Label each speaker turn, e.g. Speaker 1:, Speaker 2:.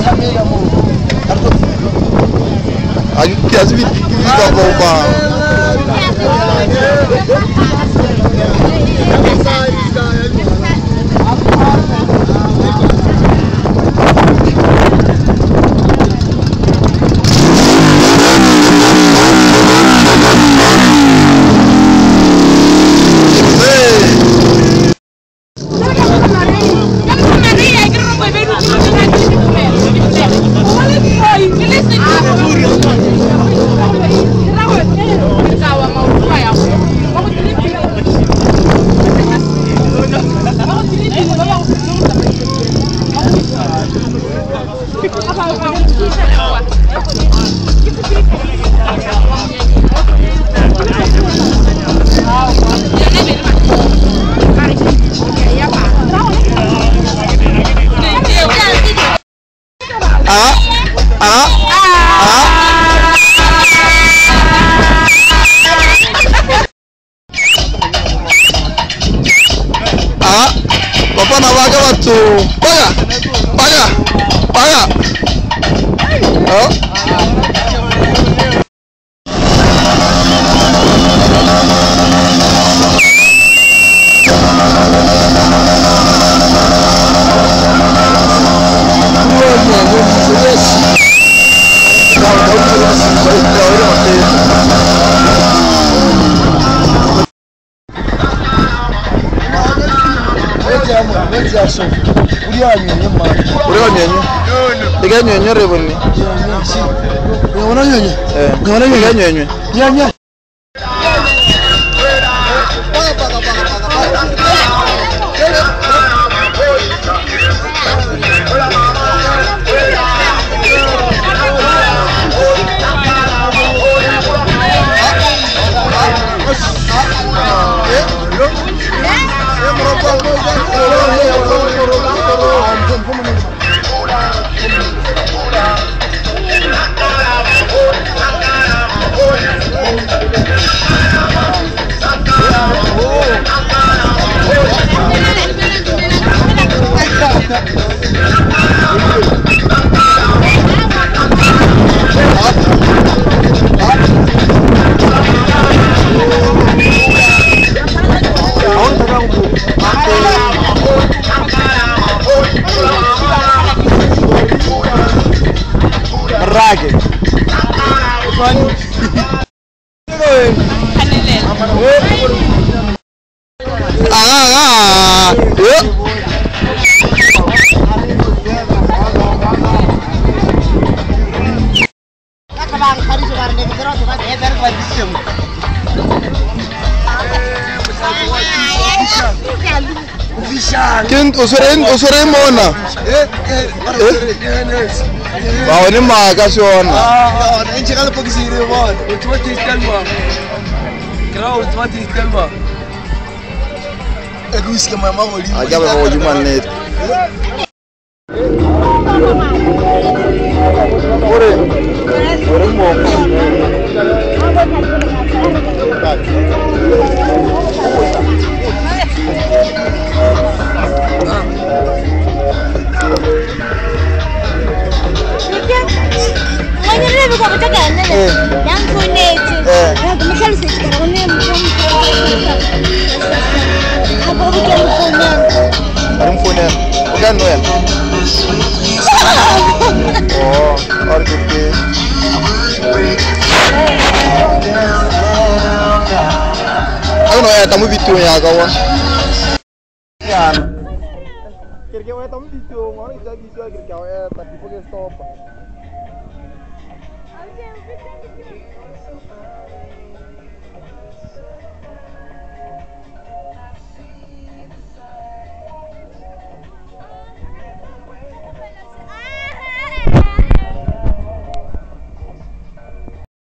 Speaker 1: falo. A gente quer se vestir que viva ah, ah, ah. Ah, papai na vaga matou. Olha, paga, paga, Ah.
Speaker 2: kuanzia asubuhi. Ulionyonye mama.
Speaker 1: Ulionyonye? Ndio. Ndio nyonyore bwana.
Speaker 2: Ndio nyonye. Ndio nyonye.
Speaker 1: Eh. Ndio nyonye. Nyonye. fan ah ah Kent, usurin, usurin mo Eh,
Speaker 3: eh, eh. ah
Speaker 1: wawona imhaka swona
Speaker 3: endzeni ka bokisi yi ri vona u tiva tistelma ground va que ekuisikemaya
Speaker 1: mavolima
Speaker 2: 아니 할래도 가 짝이 안 되네. 양 손에
Speaker 1: 있지.
Speaker 2: 야 너무 잘할 수 있다. 오늘 무슨 거야? 가 보기 좋으면.
Speaker 1: 양 손에 어디한 노야? 오, 어렵게. 아 너야 너무 비트야 가와. 안. Porque eu é tão bicho, mano, já disse que eu é, tá aqui porque eu estou, down, sit down, sit